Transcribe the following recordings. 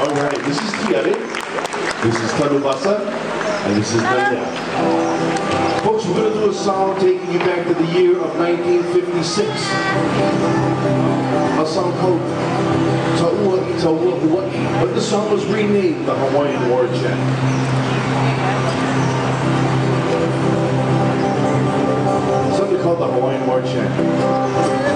All right, this is Tiare, this is Tanubasa, and this is Nanya. Folks, we're going to do a song taking you back to the year of 1956. A song called Ta'ua Hawaii. But the song was renamed the Hawaiian War Chant. Something called the Hawaiian War Chant.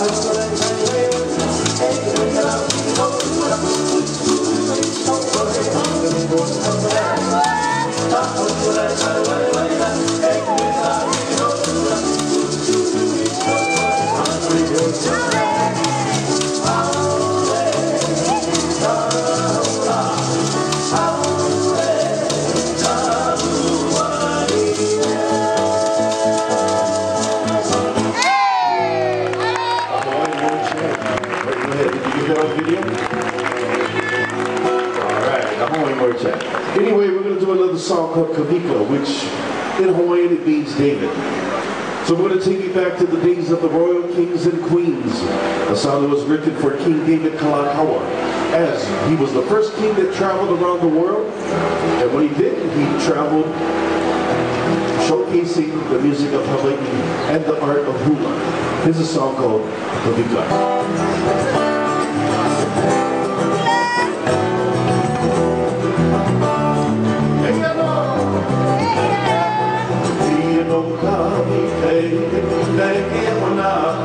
Hawaiian Anyway, we're going to do another song called Kavika, which in Hawaiian it means David. So we're going to take you back to the days of the royal kings and queens. A song that was written for King David Kalakaua, as he was the first king that traveled around the world. And when he did, he traveled showcasing the music of Hawaii and the art of hula. Here's a song called Kavika. que con la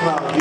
crowd.